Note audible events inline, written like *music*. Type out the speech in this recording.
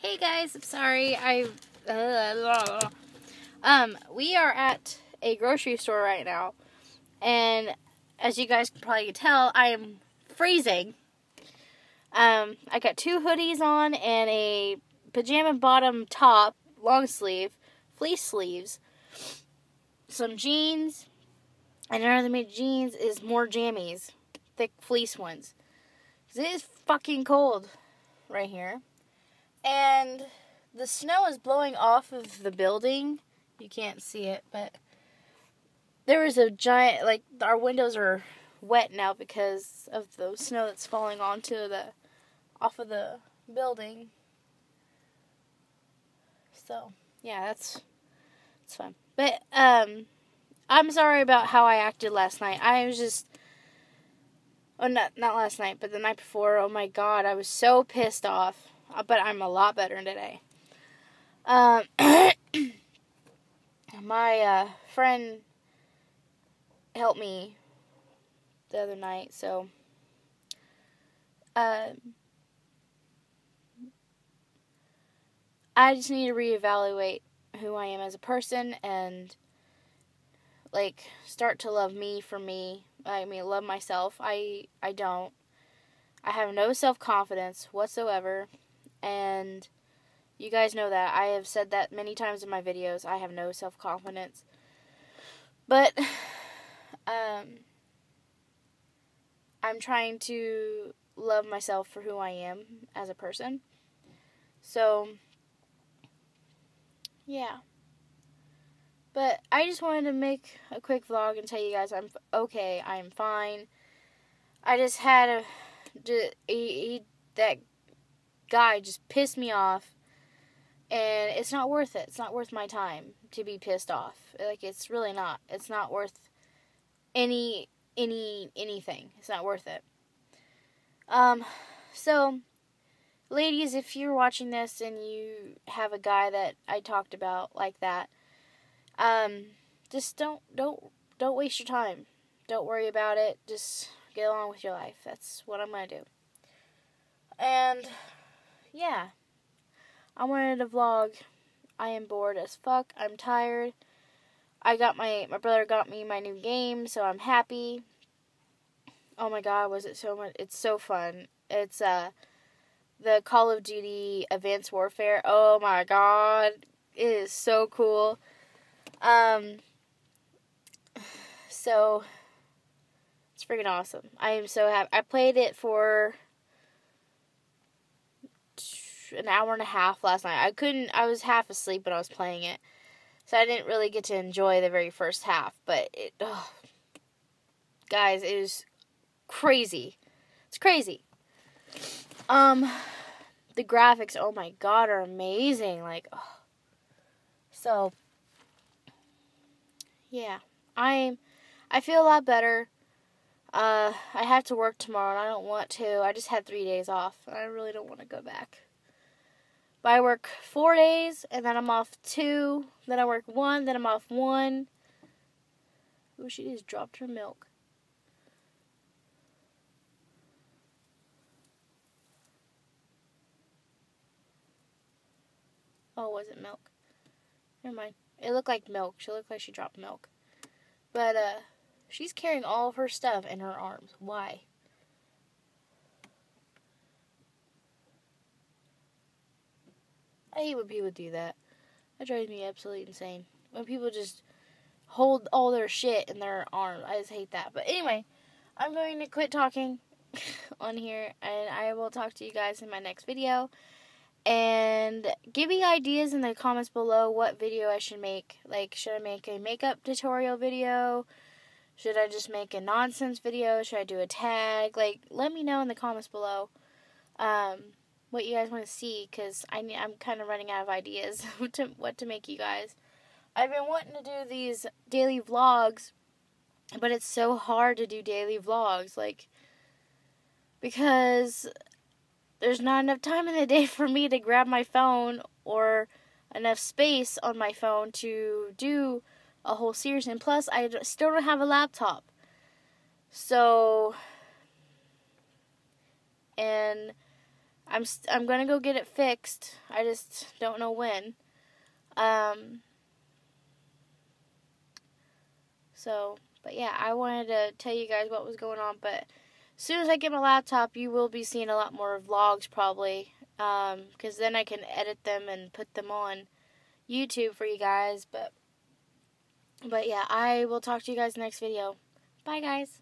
Hey guys, I'm sorry. I uh, um we are at a grocery store right now, and as you guys can probably tell, I am freezing. Um, I got two hoodies on and a pajama bottom top, long sleeve, fleece sleeves, some jeans, and another made jeans is more jammies, thick fleece ones. Cause it is fucking cold right here. And the snow is blowing off of the building. You can't see it, but there was a giant like our windows are wet now because of the snow that's falling onto the off of the building. So, yeah, that's it's fun. But um I'm sorry about how I acted last night. I was just oh not not last night, but the night before. Oh my god, I was so pissed off. Uh, but I'm a lot better today. Um, *coughs* my uh, friend helped me the other night, so uh, I just need to reevaluate who I am as a person and like start to love me for me. I mean, love myself. I I don't. I have no self confidence whatsoever. And you guys know that. I have said that many times in my videos. I have no self confidence. But *sighs* um, I'm trying to love myself for who I am as a person. So, yeah. But I just wanted to make a quick vlog and tell you guys I'm okay. I'm fine. I just had a that guy just pissed me off and it's not worth it. It's not worth my time to be pissed off. Like it's really not. It's not worth any any anything. It's not worth it. Um so ladies, if you're watching this and you have a guy that I talked about like that, um just don't don't don't waste your time. Don't worry about it. Just get along with your life. That's what I'm going to do. And yeah, I wanted to vlog. I am bored as fuck. I'm tired. I got my my brother got me my new game, so I'm happy. Oh my god, was it so much? It's so fun. It's uh the Call of Duty Advanced Warfare. Oh my god, it is so cool. Um *sighs* so it's freaking awesome. I am so happy. I played it for an hour and a half last night. I couldn't, I was half asleep when I was playing it. So I didn't really get to enjoy the very first half. But it, oh, guys, it is crazy. It's crazy. Um, the graphics, oh my god, are amazing. Like, oh. so, yeah, I'm, I feel a lot better. Uh, I have to work tomorrow and I don't want to. I just had three days off and I really don't want to go back. But I work four days, and then I'm off two. Then I work one, then I'm off one. Oh, she just dropped her milk. Oh, was it milk? Never mind. It looked like milk. She looked like she dropped milk. But, uh, she's carrying all of her stuff in her arms. Why? I hate when people do that. That drives me absolutely insane. When people just hold all their shit in their arm. I just hate that. But anyway, I'm going to quit talking *laughs* on here and I will talk to you guys in my next video. And give me ideas in the comments below what video I should make. Like, should I make a makeup tutorial video? Should I just make a nonsense video? Should I do a tag? Like, let me know in the comments below. Um, what you guys want to see because I I'm kind of running out of ideas *laughs* to what to make you guys. I've been wanting to do these daily vlogs, but it's so hard to do daily vlogs, like because there's not enough time in the day *laughs* for me to grab my phone or enough space on my phone to do a whole series. And plus, I still don't have a laptop, so and I'm st- I'm gonna go get it fixed. I just don't know when. Um. So, but yeah, I wanted to tell you guys what was going on. But as soon as I get my laptop, you will be seeing a lot more vlogs probably. Um, because then I can edit them and put them on YouTube for you guys. But, but yeah, I will talk to you guys next video. Bye, guys.